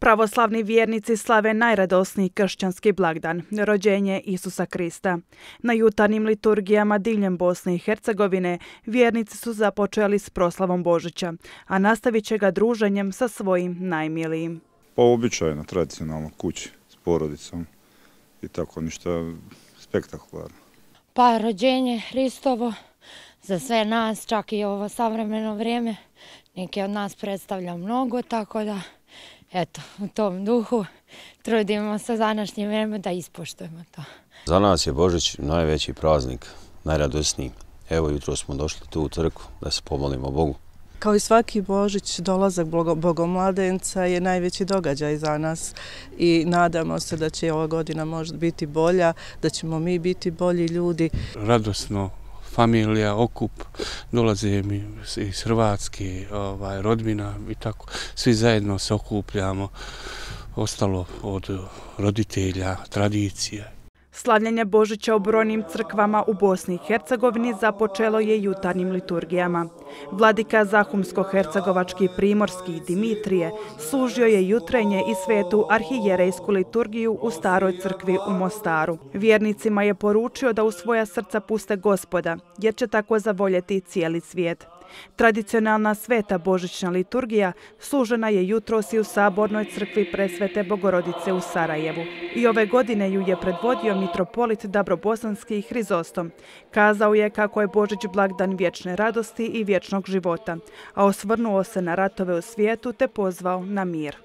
Pravoslavni vjernici slave najradosniji kršćanski blagdan, rođenje Isusa Krista. Na jutarnjim liturgijama diljem Bosne i Hercegovine vjernici su započeli s proslavom Božića, a nastavit će ga druženjem sa svojim najmilijim. Pa običajno, tradicionalno, kući s porodicom i tako ništa spektakularno. Pa rođenje Hristovo za sve nas, čak i ovo savremeno vrijeme, neki od nas predstavlja mnogo, tako da eto, u tom duhu trudimo se za današnje vreme da ispoštujemo to. Za nas je Božić najveći praznik, najradosniji. Evo, jutro smo došli tu u crku da se pomolimo Bogu. Kao i svaki Božić, dolazak Bogomladenca je najveći događaj za nas i nadamo se da će ova godina možda biti bolja, da ćemo mi biti bolji ljudi. Radosno familija, okup, dolaze mi iz Hrvatske, ovaj, rodbina i tako. Svi zajedno se okupljamo, ostalo od roditelja, tradicija. Slavljanje Božića u brojnim crkvama u Bosni i Hercegovini započelo je jutarnjim liturgijama. Vladika Zahumsko-Hercegovački primorski Dimitrije služio je jutrenje i svetu arhijerejsku liturgiju u staroj crkvi u Mostaru. Vjernicima je poručio da u svoja srca puste gospoda, jer će tako zavoljeti cijeli svijet. Tradicionalna sveta božićna liturgija služena je jutros i u Sabornoj crkvi presvete Bogorodice u Sarajevu. I ove godine ju je predvodio mitropolit Dabrobosanski Hrizostom. Kazao je kako je Božić blagdan vječne radosti i vječnog života, a osvrnuo se na ratove u svijetu te pozvao na mir.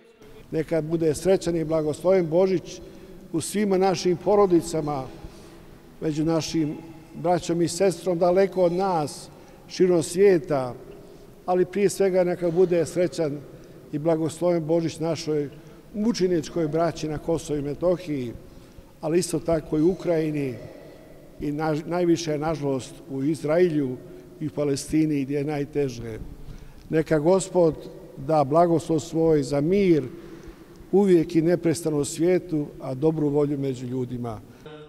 Neka bude srećan i blagosloven Božić u svima našim porodicama, među našim braćom i sestrom daleko od nas, širom svijeta, ali prije svega neka bude srećan i blagosloven Božić našoj mučiničkoj braći na Kosovo i Metohiji, ali isto tako i u Ukrajini i najviše, nažalost, u Izrailju i u Palestini gdje je najteže. Neka gospod da blagoslov svoj za mir uvijek i neprestano u svijetu, a dobru volju među ljudima.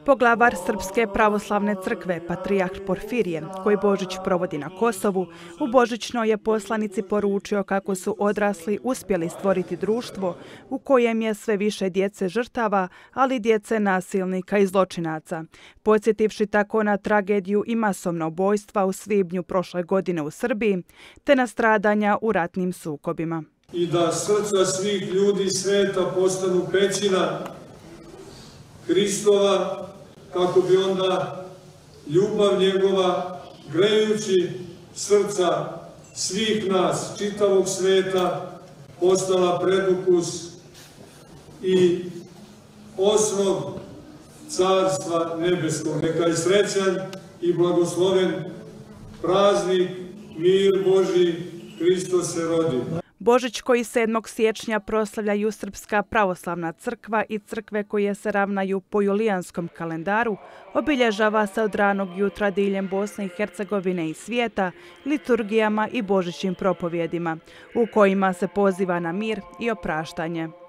Poglavar Srpske pravoslavne crkve, Patrijah Porfirije, koji Božić provodi na Kosovu, u Božićnoj je poslanici poručio kako su odrasli uspjeli stvoriti društvo u kojem je sve više djece žrtava, ali djece nasilnika i zločinaca. Podsjetivši tako na tragediju i masovno bojstva u svibnju prošle godine u Srbiji, te na stradanja u ratnim sukobima. I da srca svih ljudi sveta postanu pećina Hristova, kako bi onda ljubav njegova, grejući srca svih nas, čitavog sveta, postala predukus i osnov Carstva Nebeskog. Neka je srećan i blagosloven praznik, mir Boži, Hristo se rodi. Božić koji 7. siječnja proslavljaju Srpska pravoslavna crkva i crkve koje se ravnaju po julijanskom kalendaru, obilježava se od ranog jutra diljem Bosne i Hercegovine i svijeta, liturgijama i božićim propovjedima, u kojima se poziva na mir i opraštanje.